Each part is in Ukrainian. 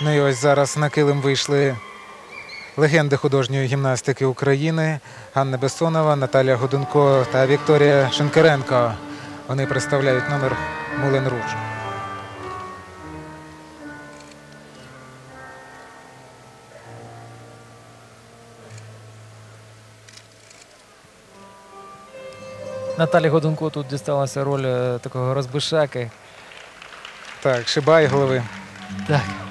Ну і ось зараз на килим вийшли легенди художньої гімнастики України Ганна Бессонова, Наталія Годунко та Вікторія Шенкеренко. Вони представляють номер Мулен Руж. Наталі Годунко тут дісталася роль е, такого розбишаки. Так, Шибай голови. Так.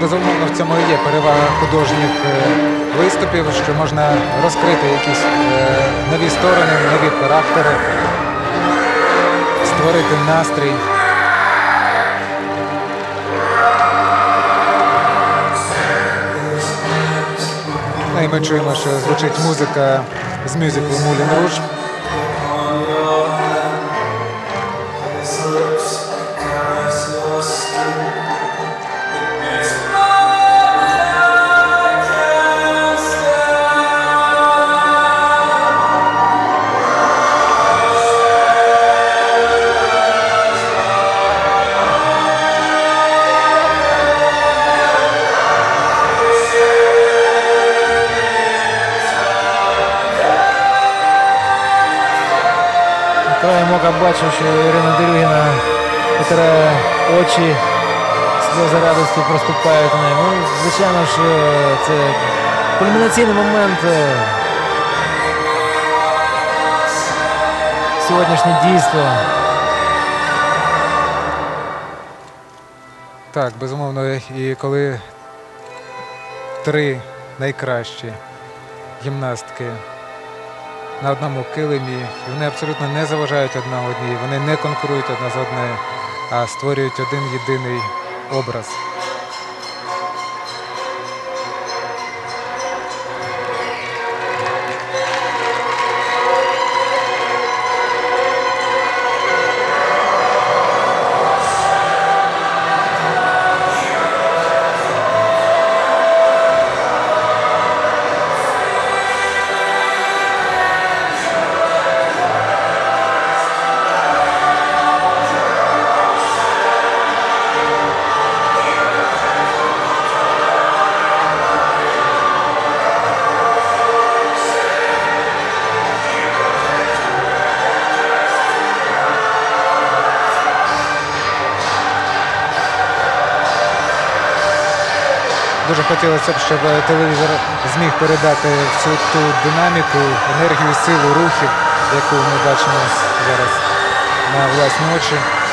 Безумовно в цьому і є перевага художніх е, виступів, що можна розкрити якісь е, нові сторони, нові характери, створити настрій. Ну і ми чуємо, що звучить музика з мюзиклу Мулін Руж. Краєм ока бачу, що Ірина Дерюгіна витирає очі, сльози радості проступають неї. Ну, звичайно ж, це кульмінаційний момент. е, Сьогоднішнє дійство. Так, безумовно, і коли три найкращі гімнастки на одному килимі, і вони абсолютно не заважають одна одній, вони не конкурують одна з одною, а створюють один єдиний образ. Дуже хотілося б, щоб телевізор зміг передати всю ту динаміку, енергію, силу рухів, яку ми бачимо зараз на власні очі.